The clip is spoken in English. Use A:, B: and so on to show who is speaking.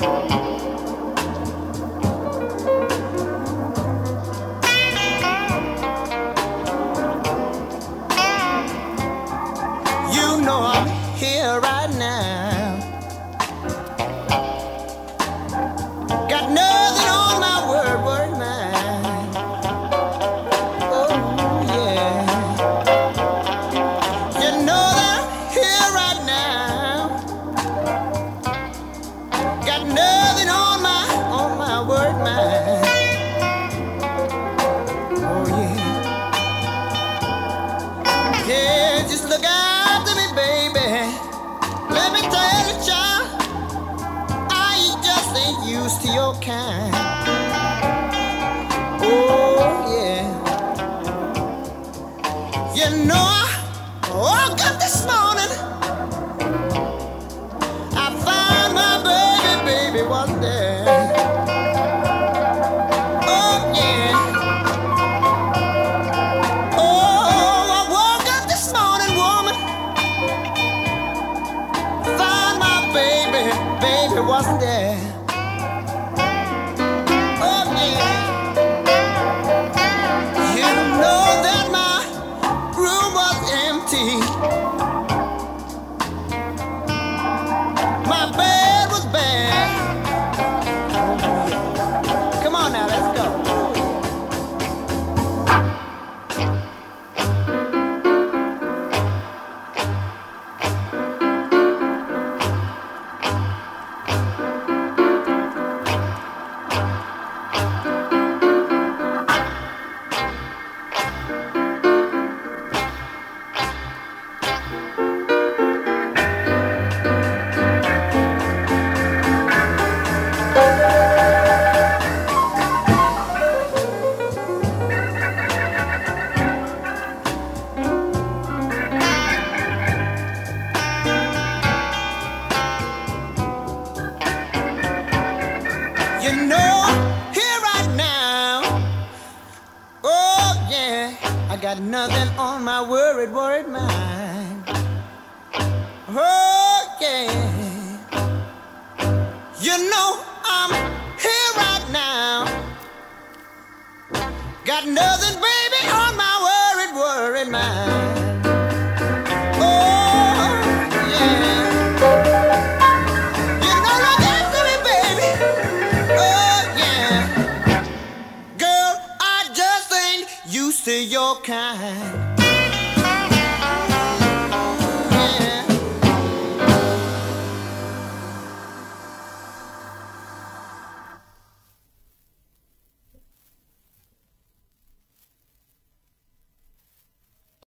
A: You know I'm here right now. look after me, baby. Let me tell you, child, I just ain't used to your kind. Oh, yeah. You know, I woke up this morning. I found my baby, baby, one day. baby wasn't there. you know, here right now. Oh, yeah, I got nothing on my worried, worried mind. Oh, yeah. You know, I'm here right now. Got nothing, baby, on my worried, worried mind. used to your kind.